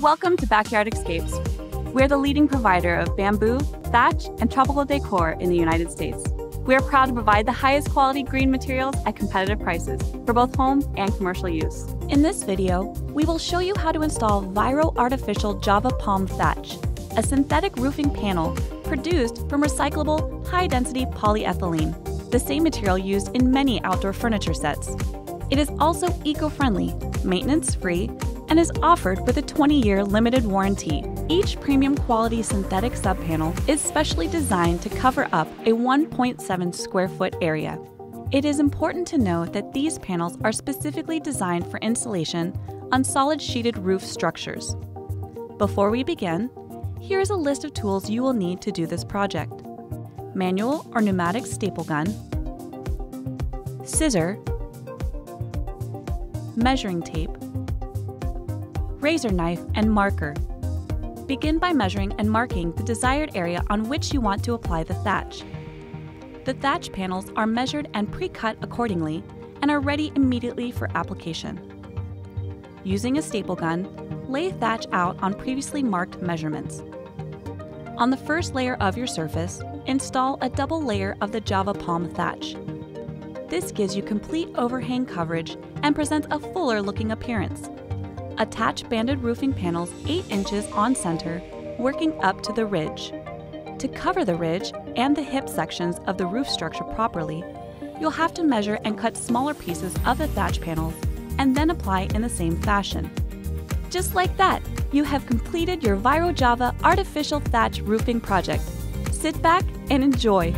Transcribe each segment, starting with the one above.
Welcome to Backyard X-Scapes. We're the leading provider of bamboo, thatch, and tropical decor in the United States. We are proud to provide the highest quality green materials at competitive prices for both home and commercial use. In this video, we will show you how to install Viro Artificial Java Palm Thatch, a synthetic roofing panel produced from recyclable, high-density polyethylene, the same material used in many outdoor furniture sets. It is also eco-friendly, maintenance-free, and is offered with a 20-year limited warranty. Each premium quality synthetic subpanel is specially designed to cover up a 1.7 square foot area. It is important to note that these panels are specifically designed for installation on solid sheeted roof structures. Before we begin, here is a list of tools you will need to do this project. Manual or pneumatic staple gun, scissor, measuring tape, razor knife, and marker. Begin by measuring and marking the desired area on which you want to apply the thatch. The thatch panels are measured and pre-cut accordingly and are ready immediately for application. Using a staple gun, lay thatch out on previously marked measurements. On the first layer of your surface, install a double layer of the Java Palm thatch. This gives you complete overhang coverage and presents a fuller looking appearance. Attach banded roofing panels 8 inches on center, working up to the ridge. To cover the ridge and the hip sections of the roof structure properly, you'll have to measure and cut smaller pieces of the thatch panels and then apply in the same fashion. Just like that, you have completed your Viro Java artificial thatch roofing project. Sit back and enjoy.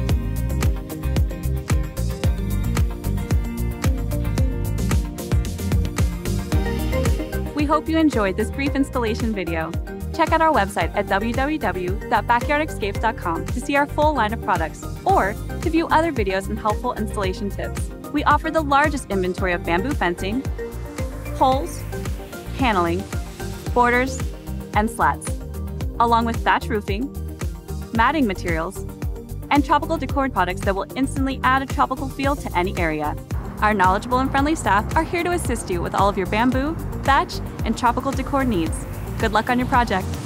Hope you enjoyed this brief installation video. Check out our website at www.backyardxscapes.com to see our full line of products or to view other videos and helpful installation tips. We offer the largest inventory of bamboo fencing, poles, paneling, borders, and slats, along with thatch roofing, matting materials, and tropical decor products that will instantly add a tropical feel to any area. Our knowledgeable and friendly staff are here to assist you with all of your bamboo, thatch, and tropical decor needs. Good luck on your project.